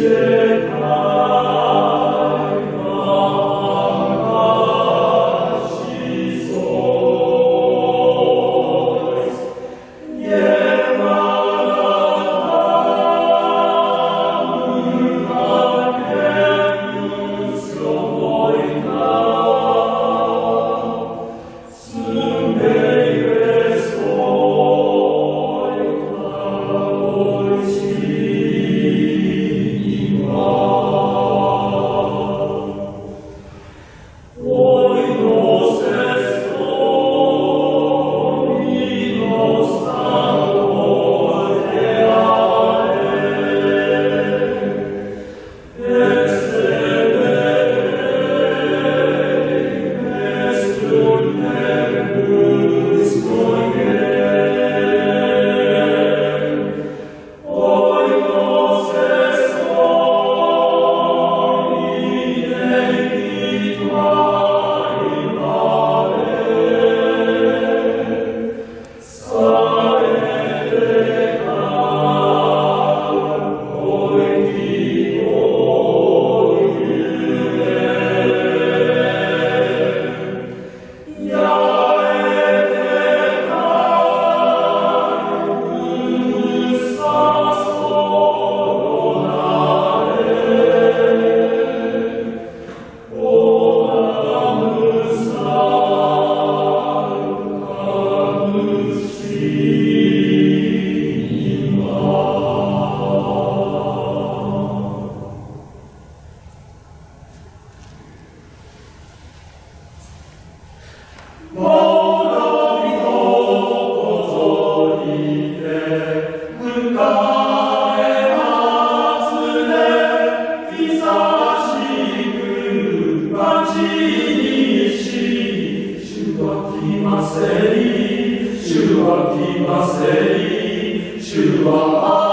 Dice せり主は来ませり主は